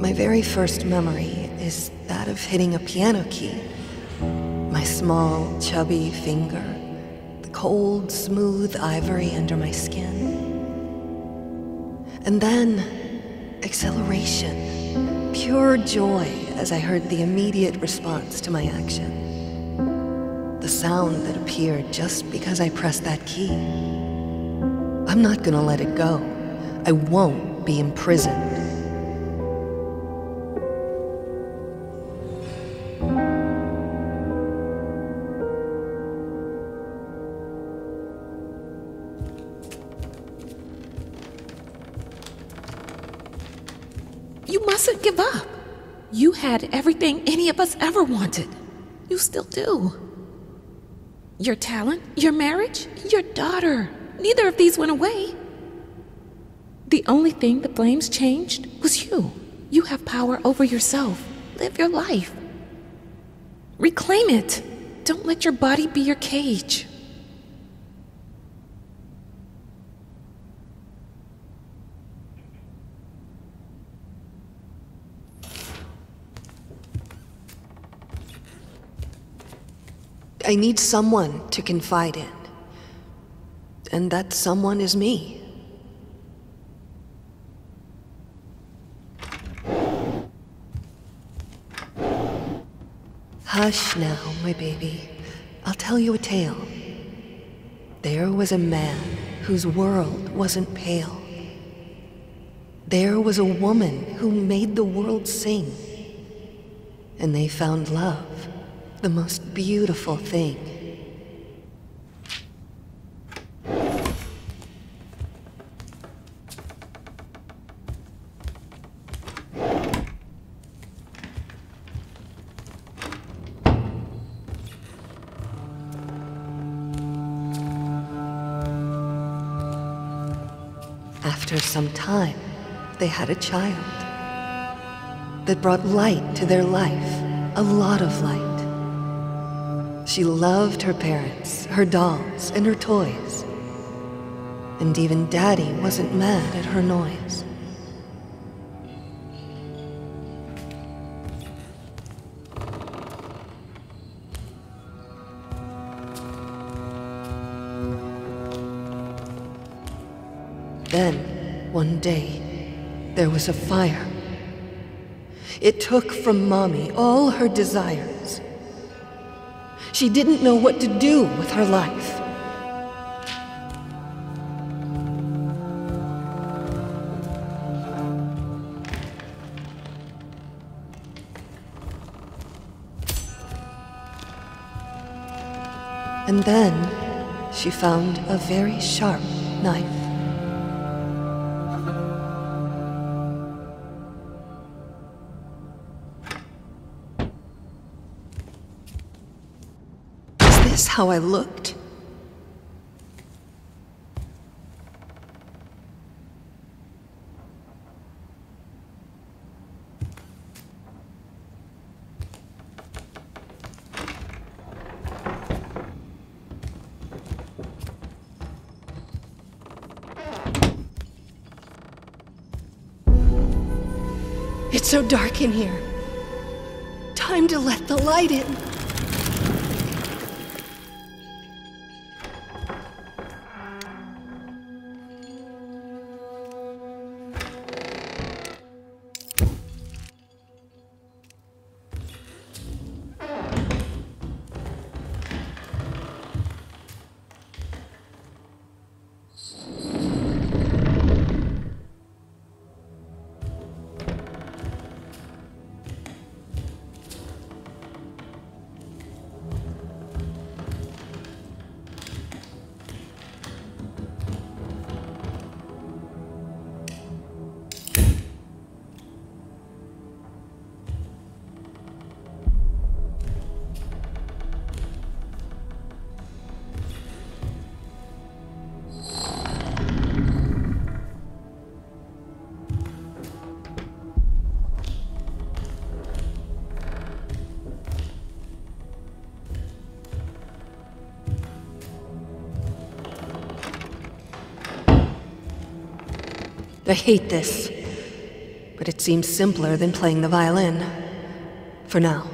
My very first memory is that of hitting a piano key. My small, chubby finger, the cold, smooth ivory under my skin. And then, exhilaration, pure joy as I heard the immediate response to my action. The sound that appeared just because I pressed that key. I'm not gonna let it go. I won't be imprisoned. Had everything any of us ever wanted. You still do. Your talent, your marriage, your daughter. Neither of these went away. The only thing the flames changed was you. You have power over yourself. Live your life. Reclaim it. Don't let your body be your cage. I need someone to confide in. And that someone is me. Hush now, my baby. I'll tell you a tale. There was a man whose world wasn't pale. There was a woman who made the world sing. And they found love, the most beautiful thing. After some time, they had a child that brought light to their life, a lot of light. She loved her parents, her dolls, and her toys. And even Daddy wasn't mad at her noise. Then, one day, there was a fire. It took from Mommy all her desires. She didn't know what to do with her life. And then she found a very sharp knife. How I looked? It's so dark in here. Time to let the light in. I hate this. but it seems simpler than playing the violin. For now.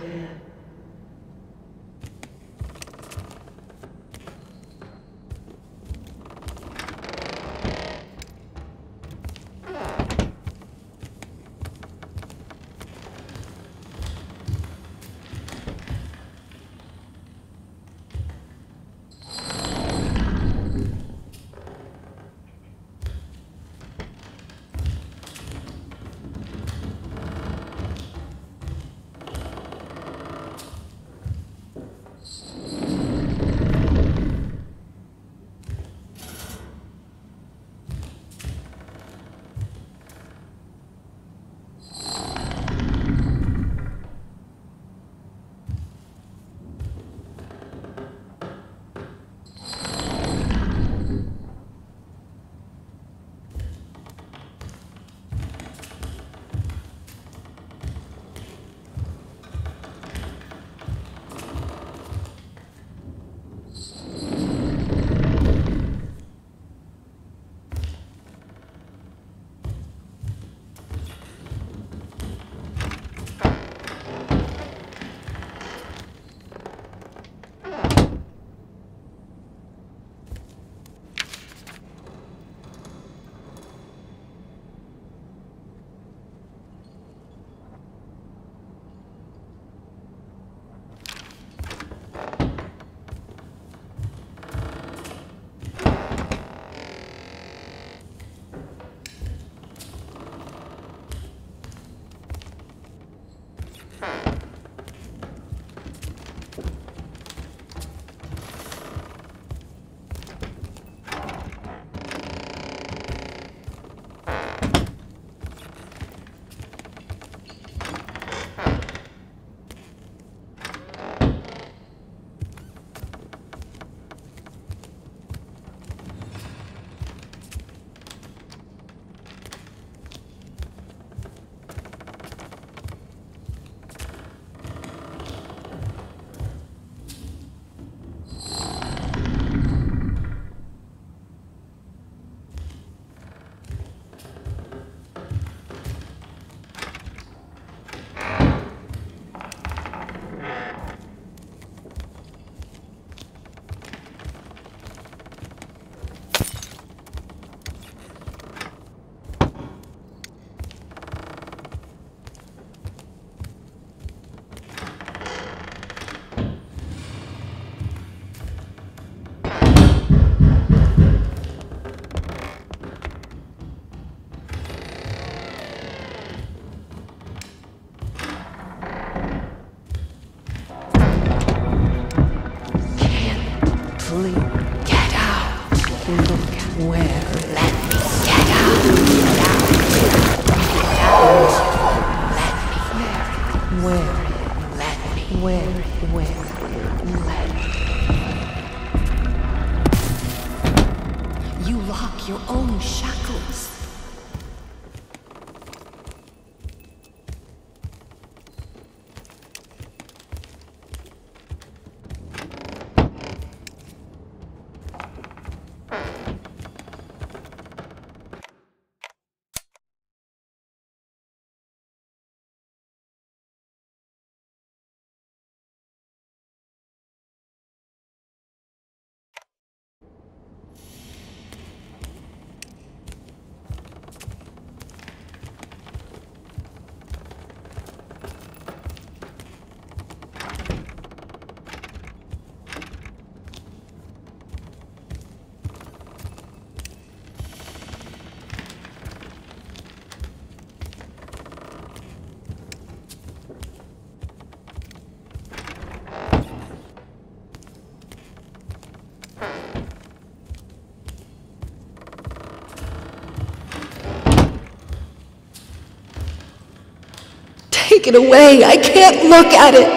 Take it away. I can't look at it.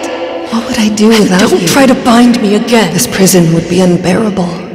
What would I do without Don't you? try to bind me again. This prison would be unbearable.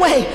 Away!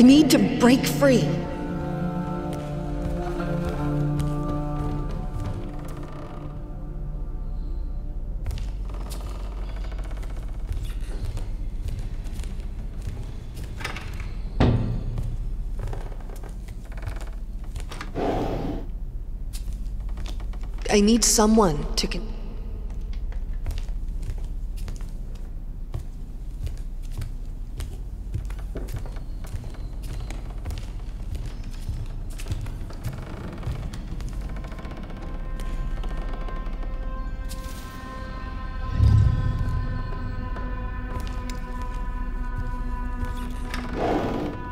I need to break free. I need someone to con-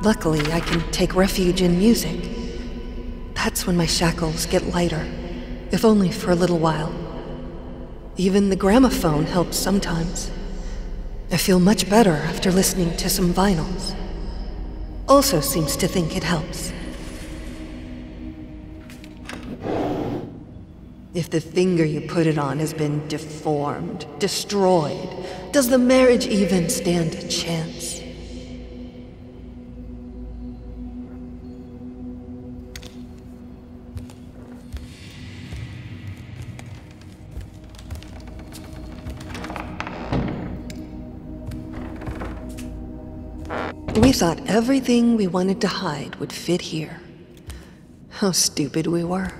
Luckily, I can take refuge in music. That's when my shackles get lighter, if only for a little while. Even the gramophone helps sometimes. I feel much better after listening to some vinyls. Also seems to think it helps. If the finger you put it on has been deformed, destroyed, does the marriage even stand a chance? We thought everything we wanted to hide would fit here. How stupid we were.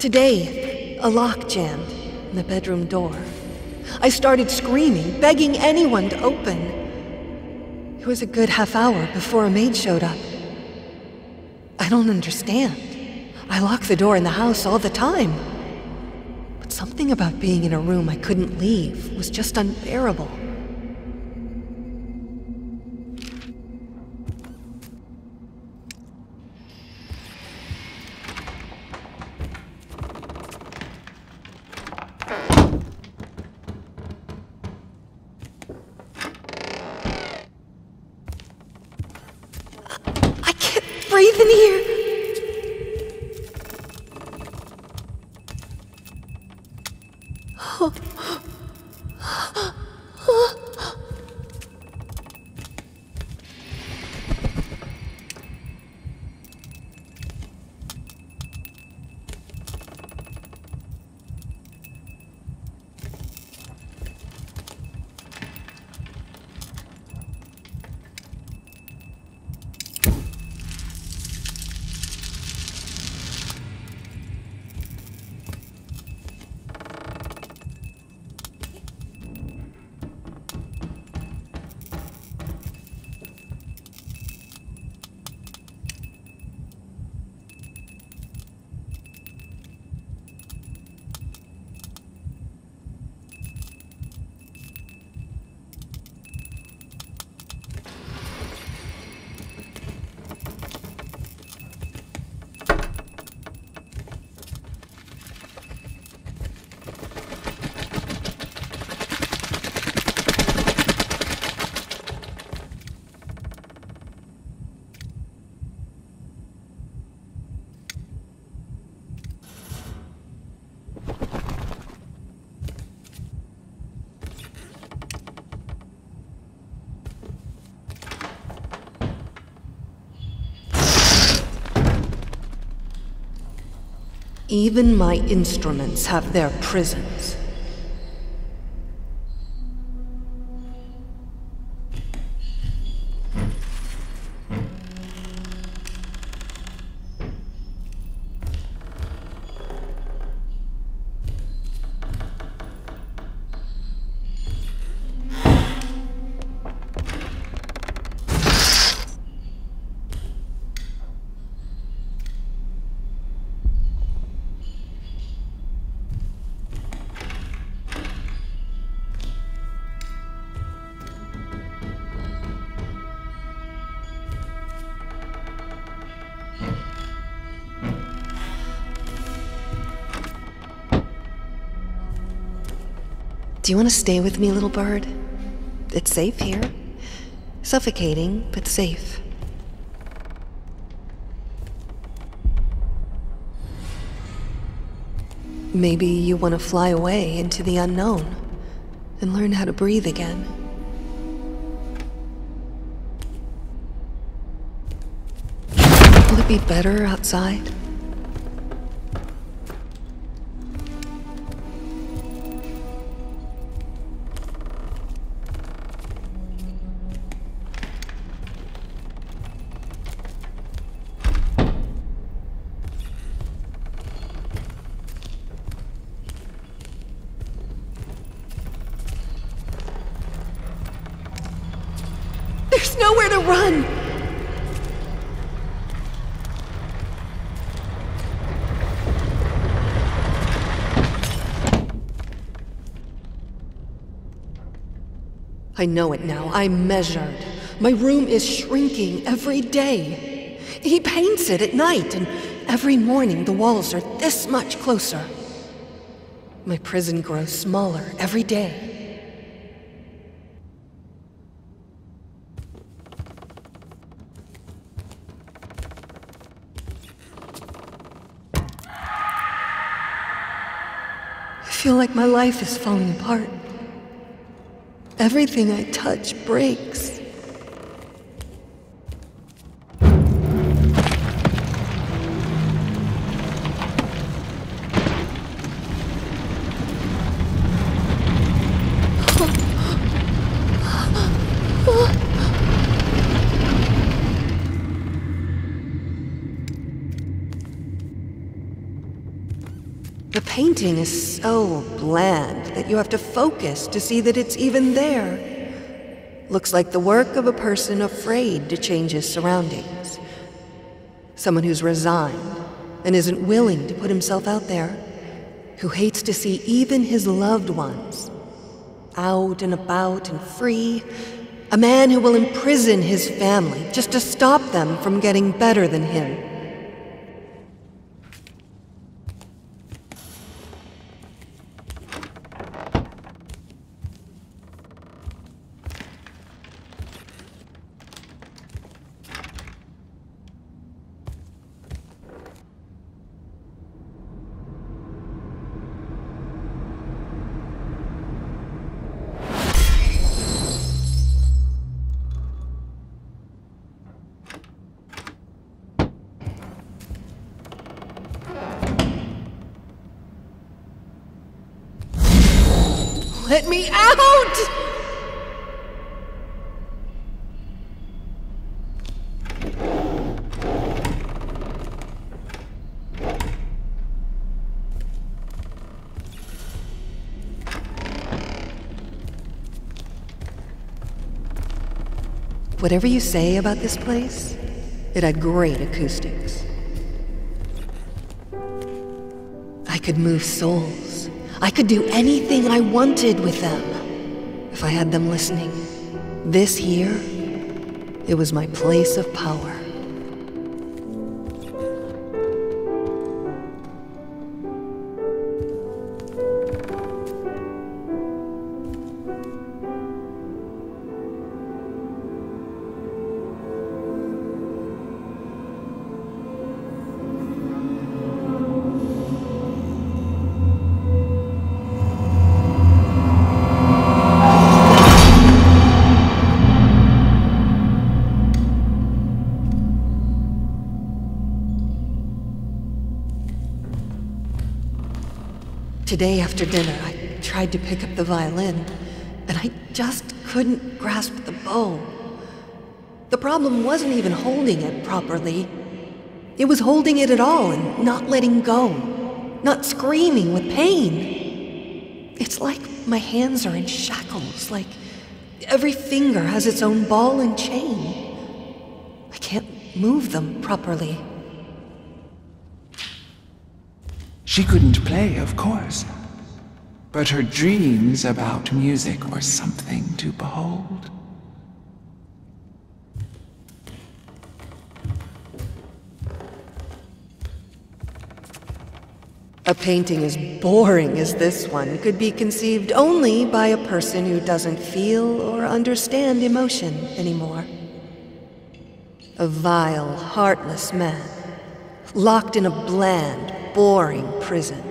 Today, a lock jammed in the bedroom door. I started screaming, begging anyone to open. It was a good half hour before a maid showed up. I don't understand. I lock the door in the house all the time. But something about being in a room I couldn't leave was just unbearable. Even my instruments have their prisons. Do you want to stay with me, little bird? It's safe here. Suffocating, but safe. Maybe you want to fly away into the unknown and learn how to breathe again. Will it be better outside? Nowhere to run! I know it now. I'm measured. My room is shrinking every day. He paints it at night, and every morning the walls are this much closer. My prison grows smaller every day. I feel like my life is falling apart. Everything I touch breaks. Painting is so bland that you have to focus to see that it's even there. Looks like the work of a person afraid to change his surroundings. Someone who's resigned and isn't willing to put himself out there. Who hates to see even his loved ones out and about and free. A man who will imprison his family just to stop them from getting better than him. Whatever you say about this place, it had great acoustics. I could move souls. I could do anything I wanted with them if I had them listening. This here, it was my place of power. Today after dinner, I tried to pick up the violin, and I just couldn't grasp the bow. The problem wasn't even holding it properly. It was holding it at all and not letting go, not screaming with pain. It's like my hands are in shackles, like every finger has its own ball and chain. I can't move them properly. She couldn't play, of course. But her dreams about music were something to behold. A painting as boring as this one could be conceived only by a person who doesn't feel or understand emotion anymore. A vile, heartless man, locked in a bland, boring prison.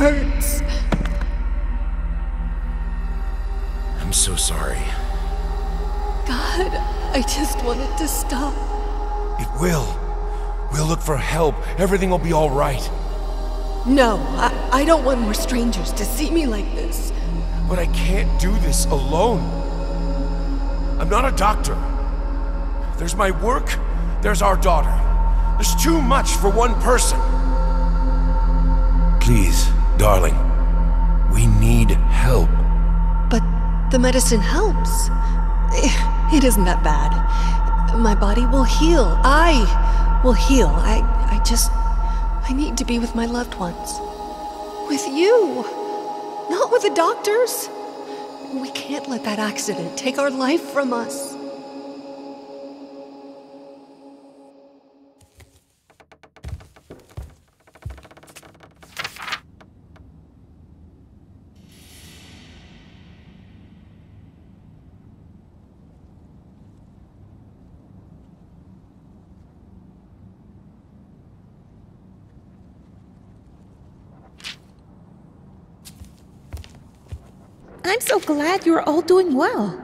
Hurts. I'm so sorry. God, I just want it to stop. It will. We'll look for help. Everything will be all right. No, I, I don't want more strangers to see me like this. But I can't do this alone. I'm not a doctor. There's my work, there's our daughter. There's too much for one person. Please, darling, we need help. But the medicine helps. It isn't that bad. My body will heal. I will heal. I, I just. I need to be with my loved ones. With you. Not with the doctors. We can't let that accident take our life from us. So glad you're all doing well.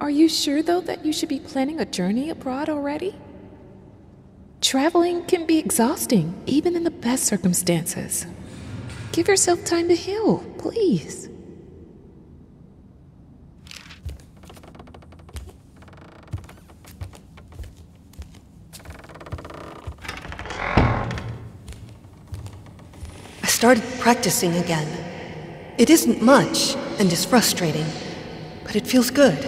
Are you sure, though, that you should be planning a journey abroad already? Traveling can be exhausting, even in the best circumstances. Give yourself time to heal, please. I started practicing again. It isn't much and is frustrating, but it feels good.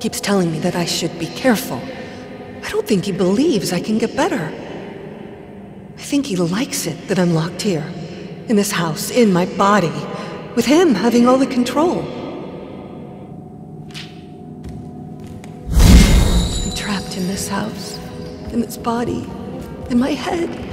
Keeps telling me that I should be careful. I don't think he believes I can get better. I think he likes it that I'm locked here, in this house, in my body, with him having all the control. I'm trapped in this house, in this body, in my head.